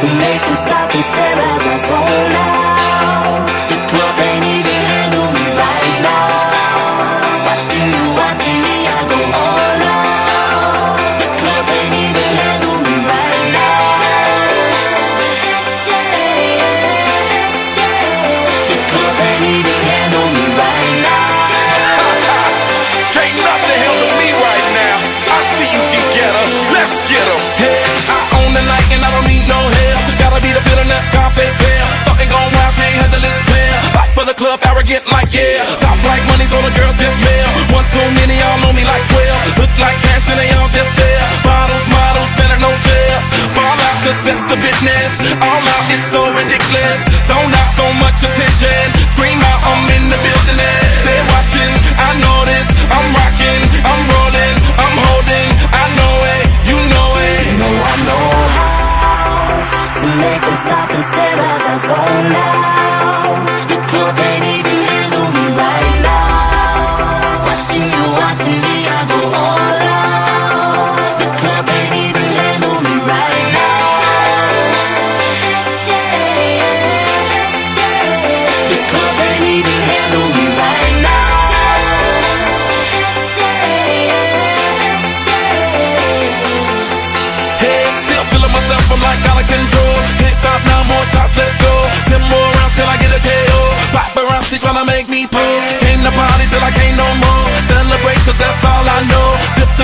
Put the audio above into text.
to make them stop and stop. arrogant like yeah Top like money's all the girls just male One too many, y'all know me like 12 Look like cash and they all just there. Bottles, models, better no shares Fall out cause that's the business. All wanna make me pull. In the party till I can't no more. Celebrate cause that's all I know.